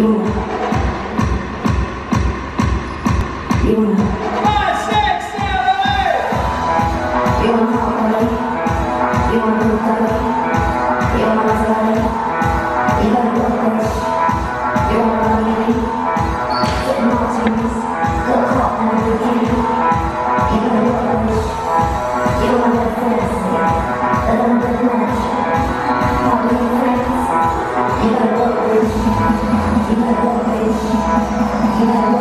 You wanna? You wanna? Amém.